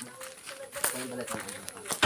Kaya balitan